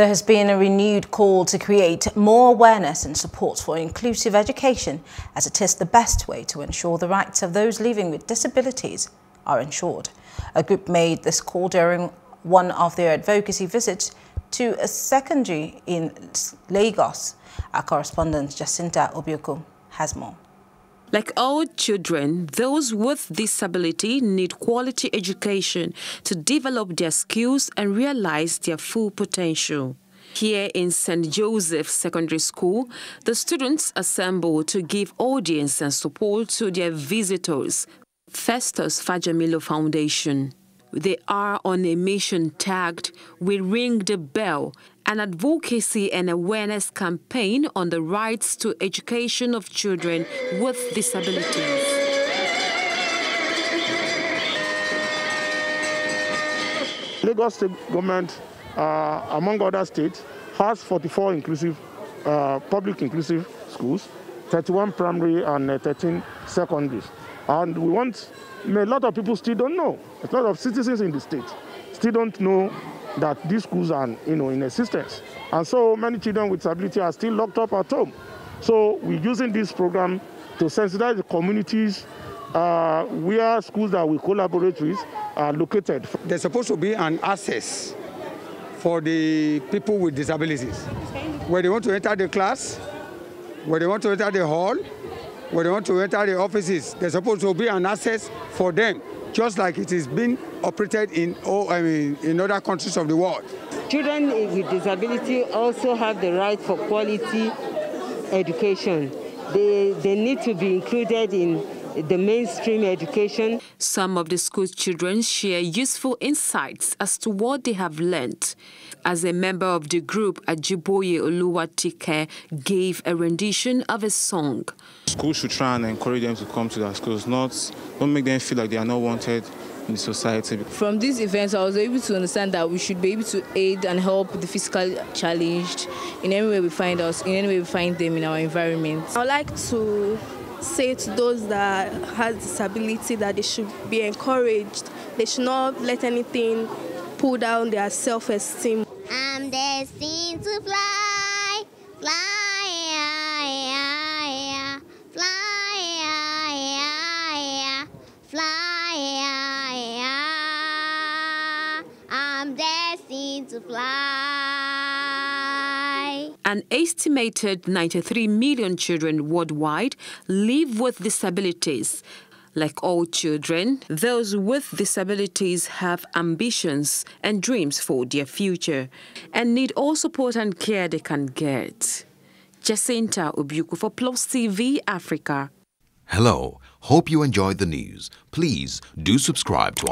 There has been a renewed call to create more awareness and support for inclusive education as it is the best way to ensure the rights of those living with disabilities are ensured. A group made this call during one of their advocacy visits to a secondary in Lagos. Our correspondent Jacinta Obiukwu has more. Like all children, those with disability need quality education to develop their skills and realize their full potential. Here in St. Joseph Secondary School, the students assemble to give audience and support to their visitors. Festus Fajamilo Foundation. They are on a mission tagged We Ring the Bell, an advocacy and awareness campaign on the rights to education of children with disabilities. Lagos State government, uh, among other states, has 44 inclusive, uh, public inclusive schools, 31 primary and uh, 13 secondaries. And we want, a lot of people still don't know. A lot of citizens in the state still don't know that these schools are, you know, in existence. And so many children with disability are still locked up at home. So we're using this program to sensitize the communities uh, where schools that we collaborate with are located. There's supposed to be an access for the people with disabilities. Where they want to enter the class, where they want to enter the hall, when they want to enter the offices, there's supposed to be an access for them, just like it is being operated in, all, I mean, in other countries of the world. Children with disability also have the right for quality education. They, they need to be included in the mainstream education. Some of the school children share useful insights as to what they have learnt. As a member of the group, Ajiboye Oluwatike gave a rendition of a song. Schools should try and encourage them to come to their schools, not don't make them feel like they are not wanted in the society. From these events, I was able to understand that we should be able to aid and help the physically challenged in any way we find us, in any way we find them in our environment. I would like to say to those that has disability that they should be encouraged. They should not let anything pull down their self-esteem. I'm destined to fly, fly, fly, fly, fly. I'm destined to fly. An estimated 93 million children worldwide live with disabilities. Like all children, those with disabilities have ambitions and dreams for their future and need all support and care they can get. Jacinta Obiukwu for Plus TV Africa. Hello, hope you enjoyed the news. Please do subscribe to